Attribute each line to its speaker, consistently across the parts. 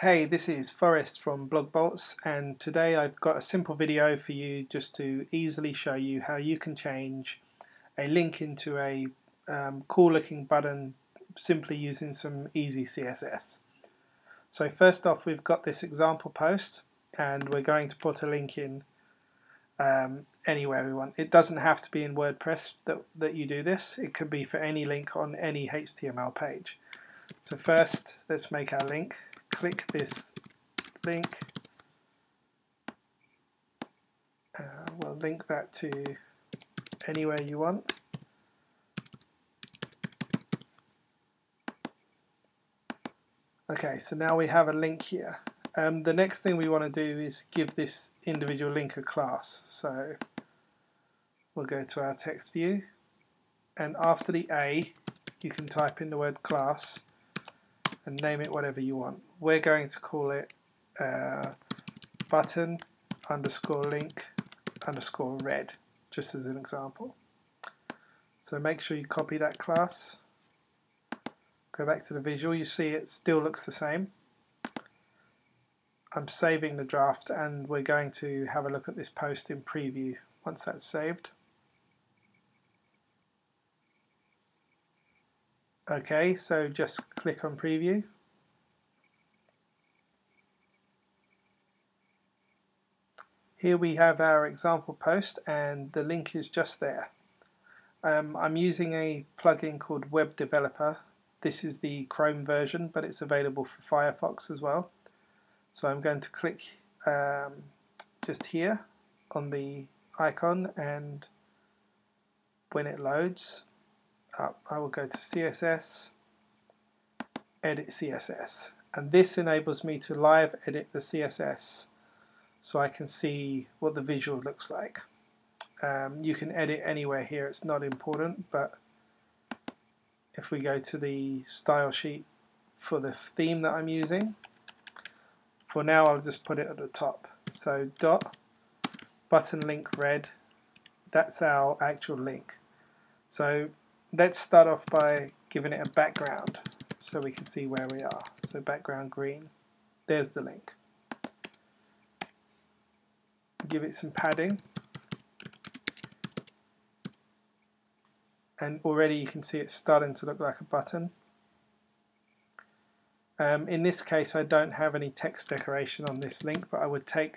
Speaker 1: Hey, this is Forrest from BlogBolts and today I've got a simple video for you just to easily show you how you can change a link into a um, cool looking button simply using some easy CSS. So first off we've got this example post and we're going to put a link in um, anywhere we want. It doesn't have to be in WordPress that, that you do this, it could be for any link on any HTML page. So first let's make our link click this link. Uh, we'll link that to anywhere you want. Okay, so now we have a link here. Um, the next thing we want to do is give this individual link a class. So we'll go to our text view and after the A you can type in the word class and name it whatever you want. We're going to call it uh, button underscore link underscore red, just as an example. So make sure you copy that class. Go back to the visual, you see it still looks the same. I'm saving the draft and we're going to have a look at this post in preview once that's saved. Okay, so just click on preview. Here we have our example post and the link is just there. Um, I'm using a plugin called Web Developer. This is the Chrome version, but it's available for Firefox as well. So I'm going to click um, just here on the icon and when it loads up, I will go to CSS, edit CSS. And this enables me to live edit the CSS so I can see what the visual looks like. Um, you can edit anywhere here, it's not important, but if we go to the style sheet for the theme that I'm using, for now I'll just put it at the top. So dot button link red, that's our actual link. So let's start off by giving it a background so we can see where we are. So background green, there's the link. Give it some padding. And already you can see it's starting to look like a button. Um, in this case I don't have any text decoration on this link but I would take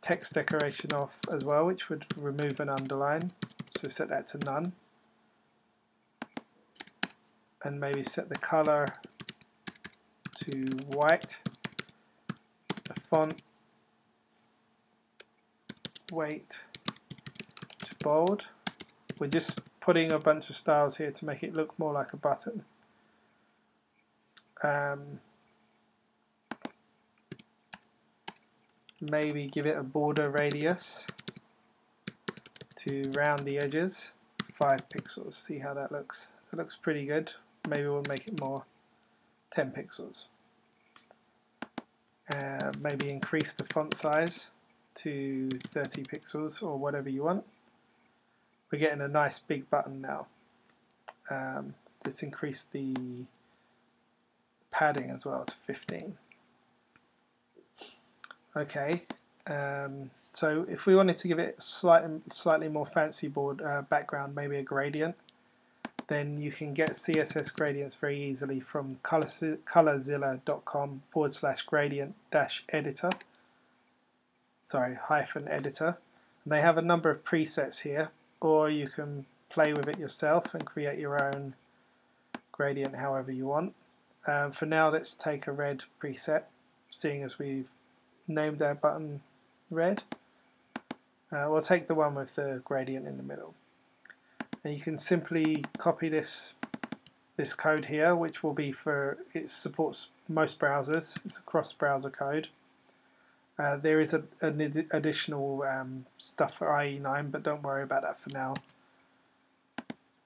Speaker 1: text decoration off as well which would remove an underline so set that to none and maybe set the color to white, the font weight to bold. We're just putting a bunch of styles here to make it look more like a button. Um, maybe give it a border radius to round the edges, 5 pixels, see how that looks. It looks pretty good maybe we'll make it more 10 pixels. Uh, maybe increase the font size to 30 pixels or whatever you want. We're getting a nice big button now. Um, let's increase the padding as well to 15. Okay, um, so if we wanted to give it slightly slightly more fancy board uh, background, maybe a gradient, then you can get CSS gradients very easily from colorzilla.com forward slash gradient dash editor. Sorry, hyphen editor. And they have a number of presets here, or you can play with it yourself and create your own gradient however you want. Um, for now, let's take a red preset, seeing as we've named our button red. Uh, we'll take the one with the gradient in the middle and you can simply copy this this code here which will be for it supports most browsers. It's a cross browser code. Uh, there is a, an ad additional um, stuff for IE9 but don't worry about that for now.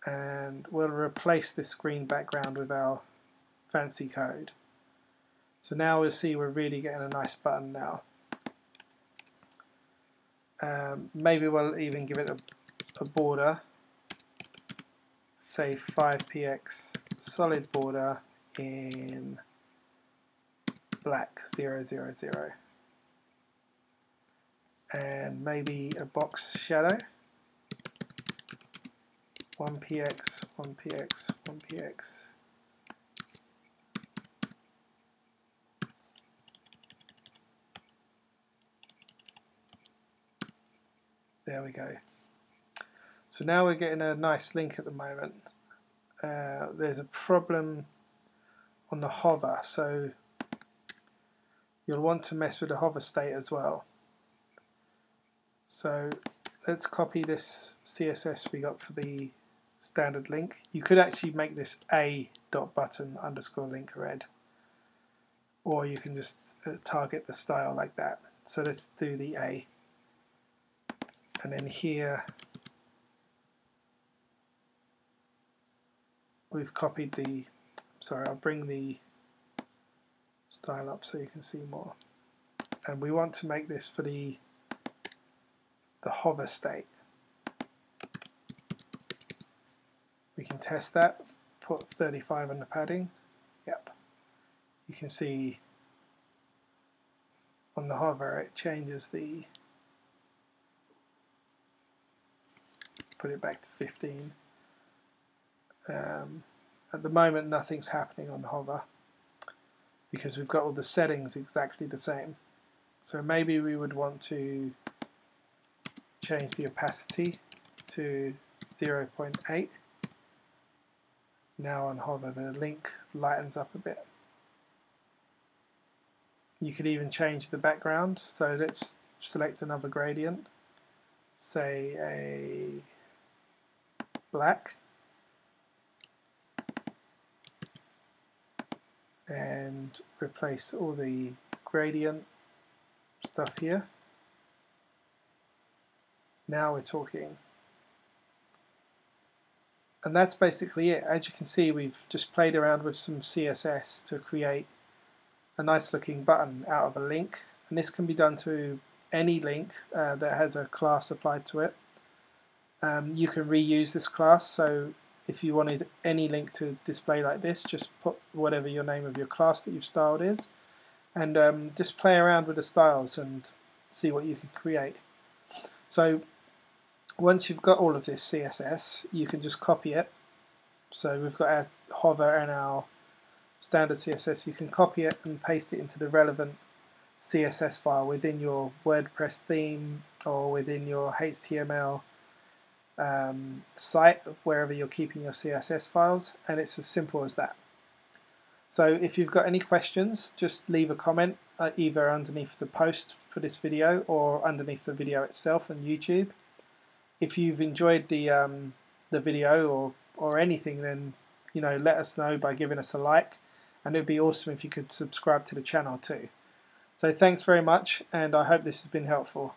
Speaker 1: And we'll replace this green background with our fancy code. So now we'll see we're really getting a nice button now. Um, maybe we'll even give it a, a border say 5px solid border in black 000 and maybe a box shadow. 1px 1px 1px there we go so now we're getting a nice link at the moment. Uh, there's a problem on the hover so you'll want to mess with the hover state as well. So let's copy this CSS we got for the standard link. You could actually make this a dot button underscore link red or you can just uh, target the style like that. So let's do the A. And then here we've copied the, sorry, I'll bring the style up so you can see more. And we want to make this for the, the hover state. We can test that, put 35 on the padding, yep. You can see on the hover it changes the, put it back to 15 um, at the moment nothing's happening on hover because we've got all the settings exactly the same. So maybe we would want to change the opacity to 0.8. Now on hover the link lightens up a bit. You could even change the background, so let's select another gradient, say a black and replace all the gradient stuff here. Now we're talking. And that's basically it. As you can see, we've just played around with some CSS to create a nice looking button out of a link. And this can be done to any link uh, that has a class applied to it. Um, you can reuse this class, so if you wanted any link to display like this, just put whatever your name of your class that you've styled is, and um, just play around with the styles and see what you can create. So once you've got all of this CSS, you can just copy it. So we've got our hover and our standard CSS. You can copy it and paste it into the relevant CSS file within your WordPress theme or within your HTML um, site wherever you're keeping your CSS files and it's as simple as that. So if you've got any questions just leave a comment uh, either underneath the post for this video or underneath the video itself on YouTube. If you've enjoyed the, um, the video or, or anything then you know let us know by giving us a like and it would be awesome if you could subscribe to the channel too. So thanks very much and I hope this has been helpful.